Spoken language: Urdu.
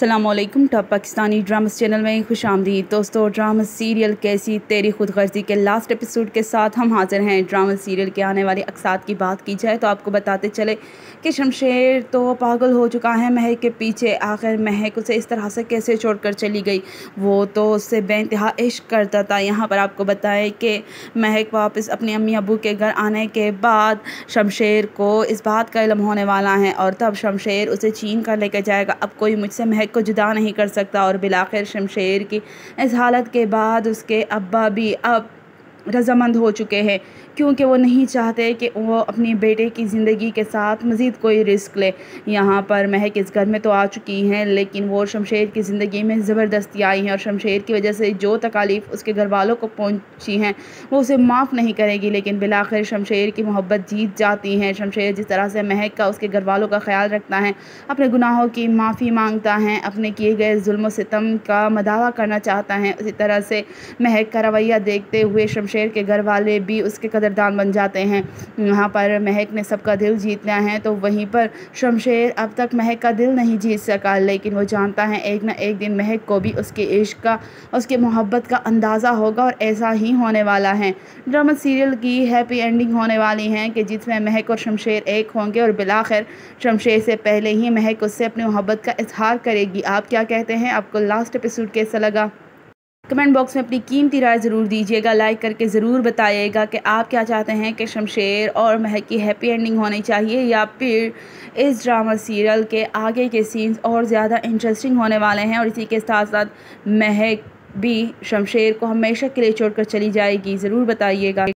السلام علیکم، ٹاپ پاکستانی ڈرامس چینل میں خوش آمدید۔ دوستو، ڈرامہ سیریل کیسی تیری خود غرضی کے لاسٹ اپیسوڈ کے ساتھ ہم حاضر ہیں۔ ڈرامہ سیریل کے آنے والی اقساط کی بات کی جائے تو آپ کو بتاتے چلے کہ شمشیر تو پاگل ہو چکا ہے مہک کے پیچھے آخر مہک اسے اس طرح سے کیسے چھوڑ کر چلی گئی؟ وہ تو اس سے بے انتہا عشق کرتا تھا۔ یہاں پر آپ کو بتائیں کہ مہک واپس اپنی امی ابو کے گھر آنے کے بعد شمشیر کو اس بات کا علم ہونے والا ہے اور تب شمشیر اسے چین کر لے کے جائے گا۔ اب کوئی مجھ سے مہک کو جدا نہیں کر سکتا اور بلاخر شمشیر کی اس حالت کے بعد اس کے ابا بھی اب رضامند ہو چکے ہیں۔ کیونکہ وہ نہیں چاہتے کہ وہ اپنی بیٹے کی زندگی کے ساتھ مزید کوئی رسک لے۔ یہاں پر مہک اس گھر میں تو آ چکی ہیں، لیکن وہ شمشیر کی زندگی میں زبردستی آئی ہیں اور شمشیر کی وجہ سے جو تکالیف اس کے گھر والوں کو پہنچی ہیں، وہ اسے معاف نہیں کرے گی۔ لیکن بلاخر شمشیر کی محبت جیت جاتی ہیں۔ شمشیر جس طرح سے مہک کا اس کے گھر والوں کا خیال رکھتا ہے، اپنے گناہوں کی معافی مانگتا ہے، اپنے کیے گئے ظلم و ستم کا مداوع کرنا چاہتا ہے۔ اسی طرح سے مہک کا رویہ دیکھتے ہوئے شمشیر شیر کے گھر والے بھی اس کے قدردان بن جاتے ہیں۔ یہاں پر مہک نے سب کا دل جیتنا ہے تو وہیں پر شمشیر اب تک مہک کا دل نہیں جیت سکا، لیکن وہ جانتا ہے ایک نہ ایک دن مہک کو بھی اس کے عشق کا، اس کے محبت کا اندازہ ہوگا اور ایسا ہی ہونے والا ہے۔ ڈرامہ سیریل کی ہیپی اینڈنگ ہونے والی ہیں کہ جس میں مہک اور شمشیر ایک ہوں گے اور بلاخر شمشیر سے پہلے ہی مہک اس سے اپنی محبت کا اظہار کرے گی۔ آپ کیا کہتے ہیں؟ آپ کو لاسٹ اپیسوڈ کیسا لگا؟ کمنٹ باکس میں اپنی قیمتی رائے ضرور دیجیے گا، لائک کر کے ضرور بتائیے گا کہ آپ کیا چاہتے ہیں کہ شمشیر اور مہک کی ہیپی اینڈنگ ہونی چاہیے یا پھر اس ڈرامہ سیریل کے آگے کے سینز اور زیادہ انٹرسٹنگ ہونے والے ہیں اور اسی کے ساتھ ساتھ مہک بھی شمشیر کو ہمیشہ کے لیے چھوڑ کر چلی جائے گی۔ ضرور بتائیے گا۔